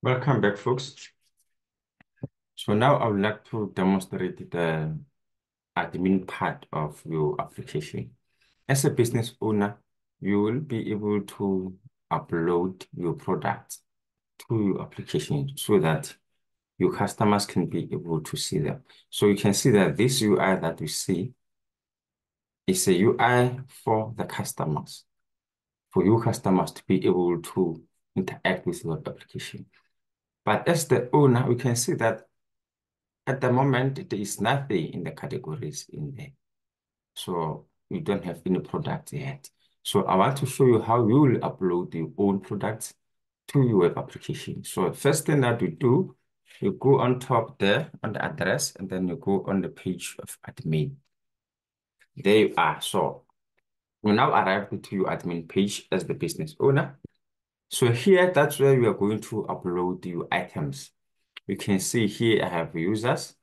Welcome back, folks. So now I would like to demonstrate the admin part of your application. As a business owner, you will be able to upload your products to your application so that your customers can be able to see them. So you can see that this UI that you see is a UI for the customers, for your customers to be able to interact with your application. But as the owner, we can see that at the moment, there is nothing in the categories in there. So we don't have any product yet. So I want to show you how you will upload your own products to your web application. So first thing that we do, you go on top there on the address, and then you go on the page of admin. There you are. So we now arrive to your admin page as the business owner. So here, that's where we are going to upload your items. You can see here I have users.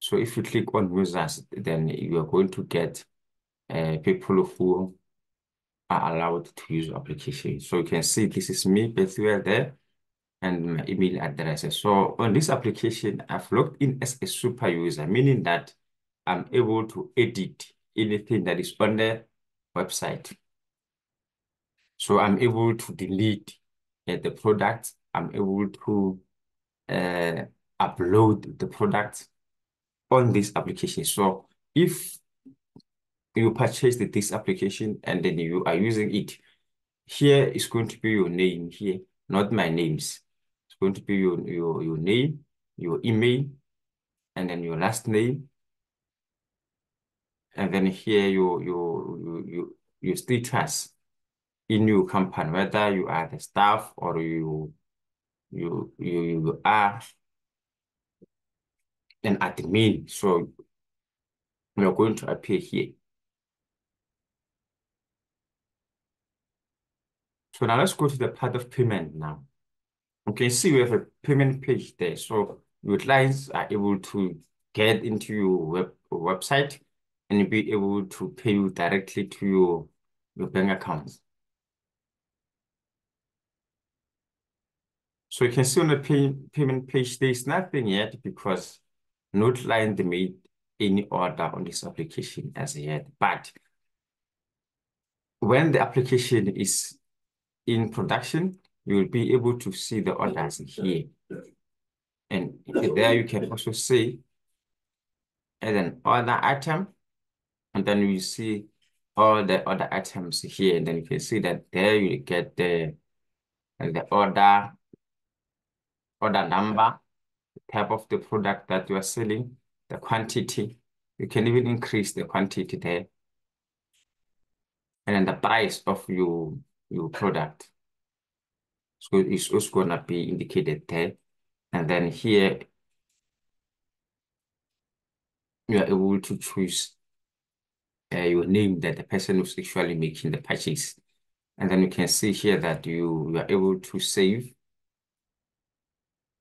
So if you click on users, then you are going to get uh, people who are allowed to use application. So you can see this is me, Bethuel there, and my email address. So on this application, I've logged in as a super user, meaning that I'm able to edit anything that is on the website. So I'm able to delete uh, the product. I'm able to uh, upload the product on this application. So if you purchased this application and then you are using it, here is going to be your name here, not my names. It's going to be your, your, your name, your email, and then your last name. And then here your, your, your, your, your status in your company, whether you are the staff or you you you, you are an admin. So are going to appear here. So now let's go to the part of payment now. You can see we have a payment page there. So your clients are able to get into your web website and be able to pay you directly to your, your bank accounts. So you can see on the pay, payment page, there is nothing yet because no client made any order on this application as yet. But when the application is in production, you will be able to see the orders here. And there you can also see as an order item, and then you see all the other items here. And then you can see that there you get the, the order order number, the type of the product that you are selling, the quantity. You can even increase the quantity there. And then the price of your, your product. So it's also going to be indicated there. And then here, you are able to choose uh, your name that the person who's actually making the purchase. And then you can see here that you, you are able to save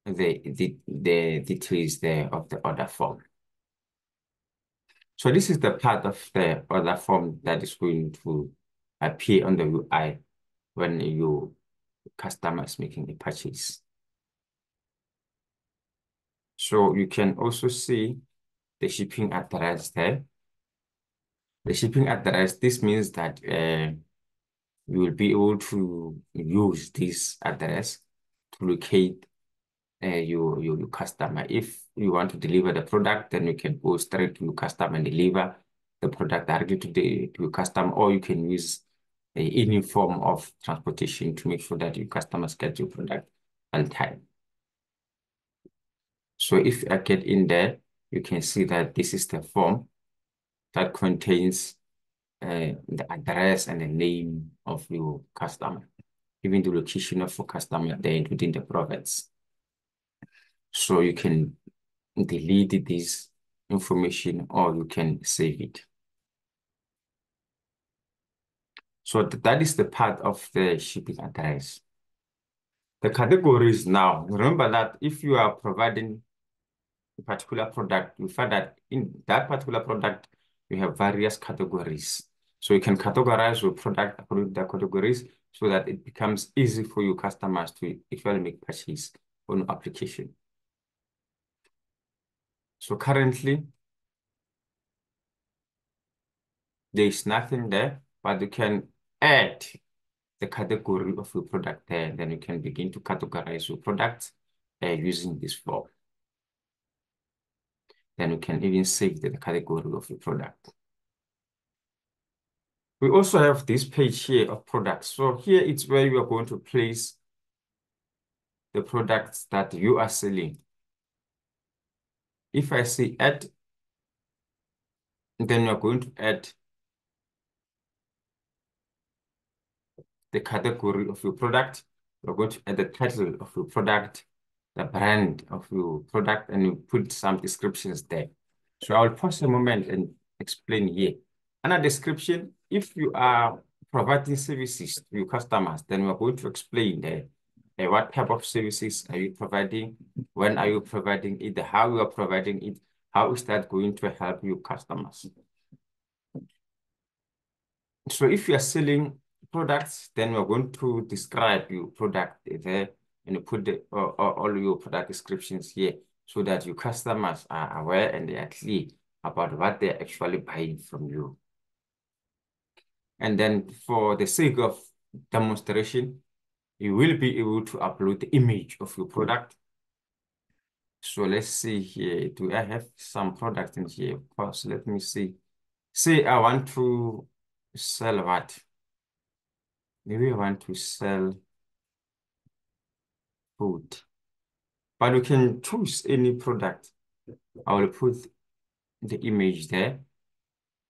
the, the, the details there of the order form. So this is the part of the order form that is going to appear on the UI when your customer is making a purchase. So you can also see the shipping address there. The shipping address, this means that uh, you will be able to use this address to locate uh, your, your customer. If you want to deliver the product, then you can go straight to your customer and deliver the product directly to, the, to your customer, or you can use uh, any form of transportation to make sure that your customers get your product on time. So if I get in there, you can see that this is the form that contains uh, the address and the name of your customer, even the location of your customer there within the province. So you can delete this information or you can save it. So that is the part of the shipping address. The categories now, remember that if you are providing a particular product, you find that in that particular product, you have various categories. So you can categorize your product according to the categories so that it becomes easy for your customers to actually make purchase on application. So currently, there is nothing there, but you can add the category of your product there. Then you can begin to categorize your products uh, using this form. Then you can even save the category of your product. We also have this page here of products. So here it's where you are going to place the products that you are selling. If I say add, then you're going to add the category of your product. You're going to add the title of your product, the brand of your product, and you put some descriptions there. So I'll pause a moment and explain here. Under description, if you are providing services to your customers, then we're going to explain there uh, what type of services are you providing, when are you providing it, how you are providing it, how is that going to help your customers. So if you are selling products, then we're going to describe your product there and put the, uh, all your product descriptions here so that your customers are aware and they are clear about what they're actually buying from you. And then for the sake of demonstration, you will be able to upload the image of your product. So let's see here. Do I have some product in here? Of course, let me see. Say I want to sell what? Maybe I want to sell food. But you can choose any product. I will put the image there.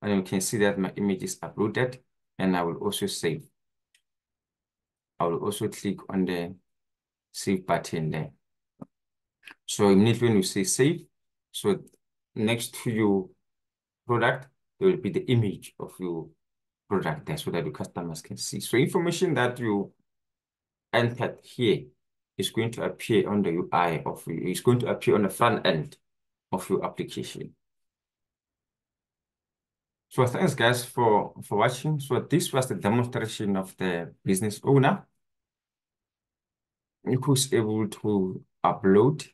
And you can see that my image is uploaded and I will also save. I will also click on the save button there. So immediately when you say save, so next to your product, there will be the image of your product there so that the customers can see. So information that you entered here is going to appear on the UI of. It's going to appear on the front end of your application. So thanks guys for, for watching. So this was the demonstration of the business owner who's able to upload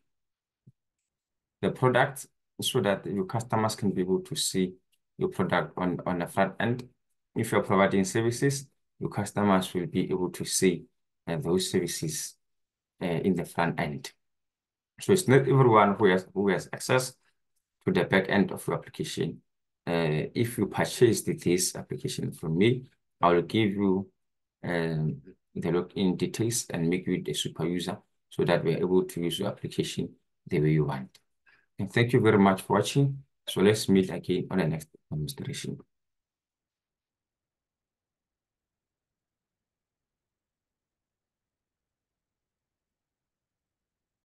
the product so that your customers can be able to see your product on, on the front end. If you're providing services, your customers will be able to see uh, those services uh, in the front end. So it's not everyone who has, who has access to the back end of your application uh, if you purchase this application from me, I will give you um, the login details and make you the super user so that we're able to use your application the way you want. And thank you very much for watching. So let's meet again on the next demonstration.